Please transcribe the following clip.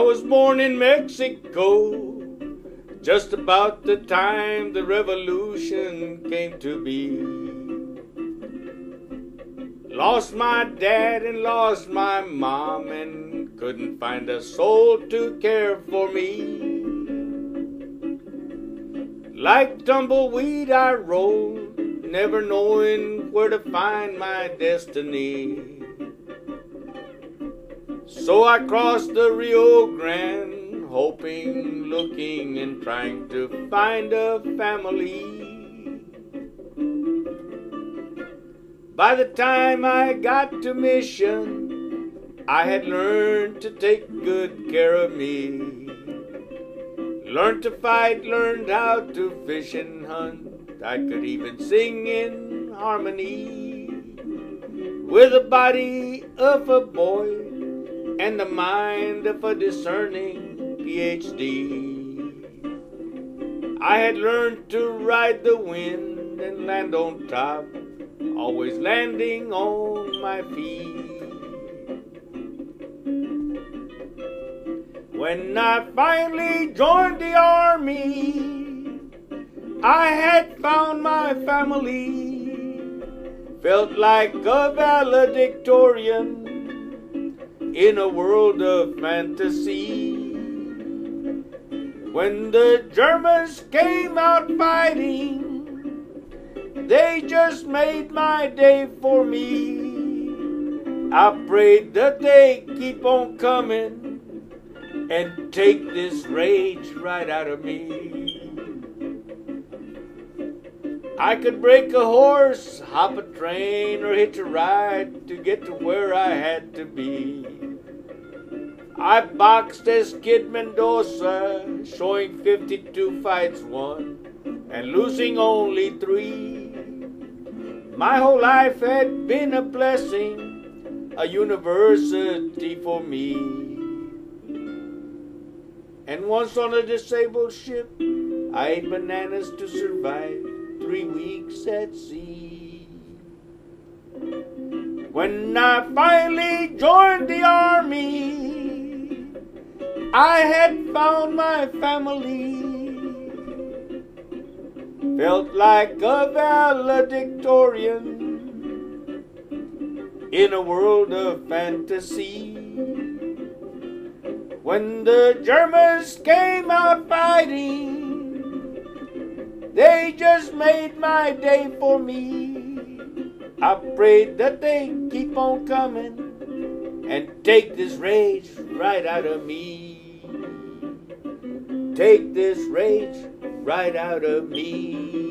was born in Mexico, just about the time the revolution came to be. Lost my dad and lost my mom and couldn't find a soul to care for me. Like tumbleweed I rolled, never knowing where to find my destiny. So I crossed the Rio Grande, hoping, looking, and trying to find a family. By the time I got to Mission, I had learned to take good care of me. Learned to fight, learned how to fish and hunt. I could even sing in harmony with the body of a boy and the mind of a discerning PhD. I had learned to ride the wind and land on top, always landing on my feet. When I finally joined the army, I had found my family. Felt like a valedictorian in a world of fantasy. When the Germans came out fighting, they just made my day for me. I prayed that they keep on coming and take this rage right out of me. I could break a horse, hop a train, or hitch a ride to get to where I had to be. I boxed as Kid Mendoza, showing 52 fights won and losing only three. My whole life had been a blessing, a university for me. And once on a disabled ship, I ate bananas to survive three weeks at sea. When I finally joined the army, I had found my family. Felt like a valedictorian in a world of fantasy. When the Germans came out fighting, they just made my day for me. I prayed that they keep on coming and take this rage right out of me. Take this rage right out of me.